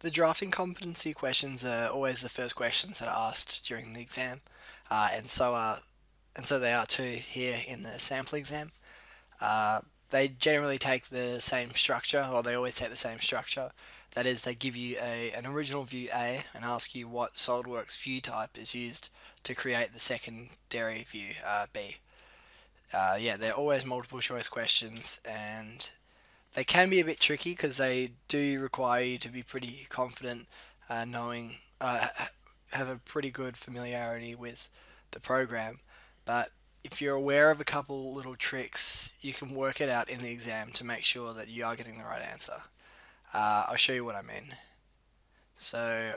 The drafting competency questions are always the first questions that are asked during the exam, uh, and so are and so they are too here in the sample exam. Uh, they generally take the same structure, or they always take the same structure. That is, they give you a, an original view A and ask you what SOLIDWORKS view type is used to create the secondary view uh, B. Uh, yeah, they're always multiple choice questions, and they can be a bit tricky because they do require you to be pretty confident, uh, knowing, uh, have a pretty good familiarity with the program. But if you're aware of a couple little tricks, you can work it out in the exam to make sure that you are getting the right answer. Uh, I'll show you what I mean. So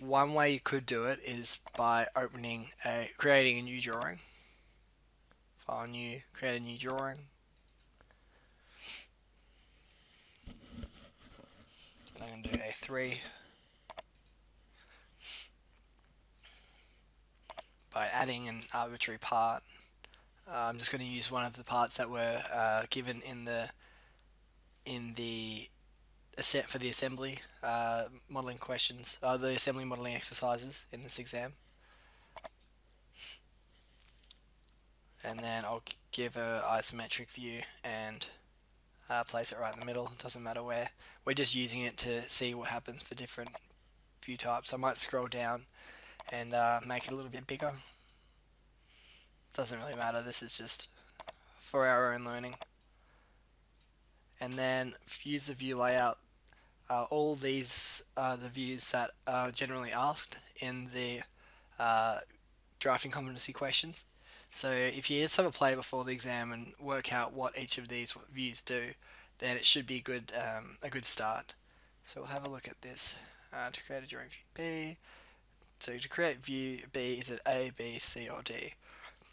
one way you could do it is by opening a creating a new drawing. File new, create a new drawing. I'm going to do A3 by adding an arbitrary part. Uh, I'm just going to use one of the parts that were uh, given in the in the set for the assembly uh, modeling questions, uh, the assembly modeling exercises in this exam. And then I'll give an isometric view and uh, place it right in the middle, doesn't matter where. We're just using it to see what happens for different view types. I might scroll down and uh, make it a little bit bigger. Doesn't really matter, this is just for our own learning. And then use the view layout. Uh, all these are the views that are generally asked in the uh, drafting competency questions. So if you just have a play before the exam and work out what each of these views do, then it should be good, um, a good start. So we'll have a look at this. Uh, to create a drawing view B, so to create view B, is it A, B, C, or D?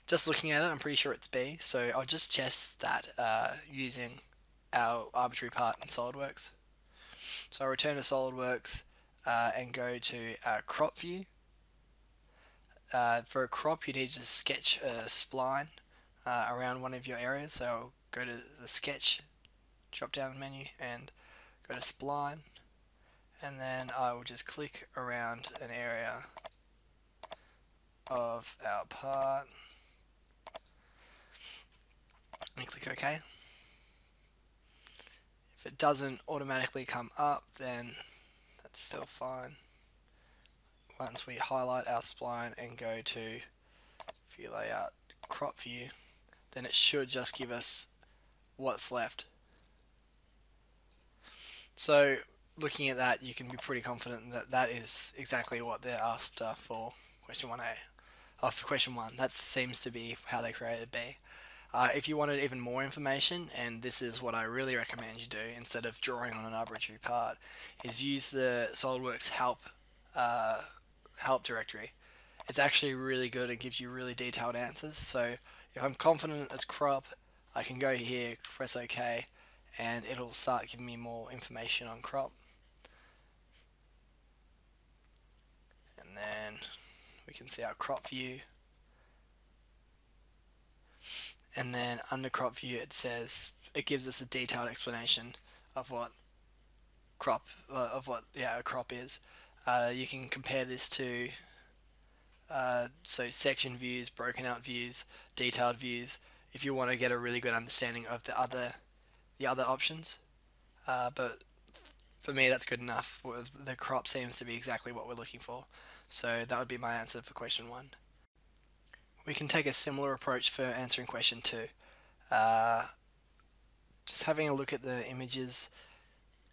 Just looking at it, I'm pretty sure it's B, so I'll just test that uh, using our arbitrary part in SOLIDWORKS. So I'll return to SOLIDWORKS uh, and go to uh, crop view. Uh, for a crop, you need to sketch a spline uh, around one of your areas, so go to the sketch drop down menu and go to spline and then I will just click around an area of our part and click OK. If it doesn't automatically come up then that's still fine. Once we highlight our spline and go to view layout crop view then it should just give us what's left. So looking at that, you can be pretty confident that that is exactly what they're after for question 1A. Uh, for question 1, that seems to be how they created B. Uh, if you wanted even more information, and this is what I really recommend you do instead of drawing on an arbitrary part, is use the SOLIDWORKS help uh, help directory. It's actually really good and gives you really detailed answers. So if I'm confident it's crop, I can go here, press OK, and it'll start giving me more information on crop. And then we can see our crop view. And then under crop view it says, it gives us a detailed explanation of what crop, uh, of what yeah, a crop is. Uh, you can compare this to uh, so section views, broken out views, detailed views, if you want to get a really good understanding of the other the other options. Uh, but for me, that's good enough. The crop seems to be exactly what we're looking for. So that would be my answer for question one. We can take a similar approach for answering question two. Uh, just having a look at the images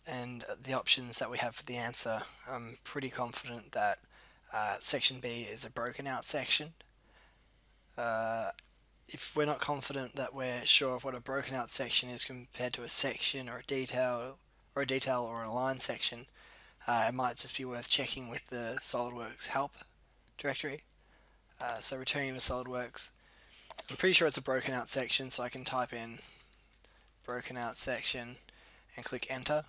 and the options that we have for the answer, I'm pretty confident that uh, section B is a broken out section. Uh, if we're not confident that we're sure of what a broken out section is compared to a section or a detail or a detail or aligned section, uh, it might just be worth checking with the SOLIDWORKS help directory. Uh, so returning to SOLIDWORKS, I'm pretty sure it's a broken out section, so I can type in broken out section and click enter.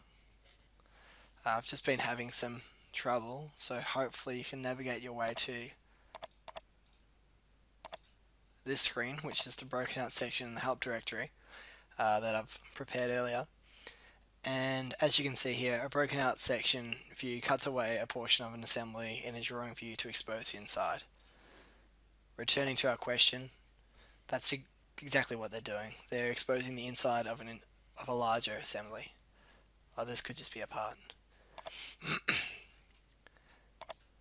I've just been having some trouble, so hopefully you can navigate your way to this screen, which is the broken out section in the help directory uh, that I've prepared earlier. and as you can see here, a broken out section view cuts away a portion of an assembly in a drawing view to expose the inside. Returning to our question, that's exactly what they're doing. They're exposing the inside of, an, of a larger assembly. Oh, this could just be a part.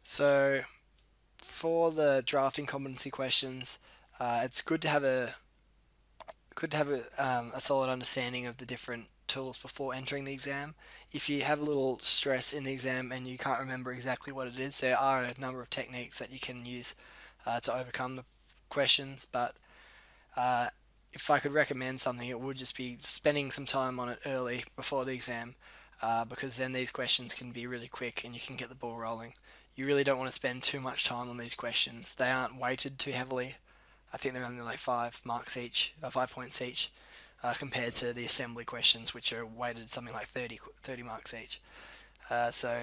so, for the drafting competency questions, uh, it's good to have a good to have a, um, a solid understanding of the different tools before entering the exam. If you have a little stress in the exam and you can't remember exactly what it is, there are a number of techniques that you can use uh, to overcome the questions. But uh, if I could recommend something, it would just be spending some time on it early before the exam, uh, because then these questions can be really quick and you can get the ball rolling. You really don't want to spend too much time on these questions. They aren't weighted too heavily. I think they're only like five marks each, uh, five points each uh, compared to the assembly questions, which are weighted something like 30, 30 marks each. Uh, so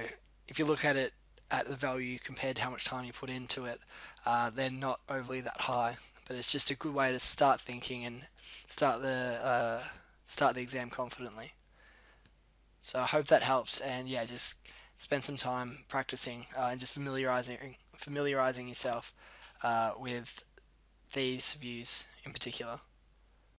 if you look at it at the value compared to how much time you put into it, uh, they're not overly that high. But it's just a good way to start thinking and start the uh, start the exam confidently. So I hope that helps, and yeah, just spend some time practicing uh, and just familiarizing familiarizing yourself uh, with these views in particular.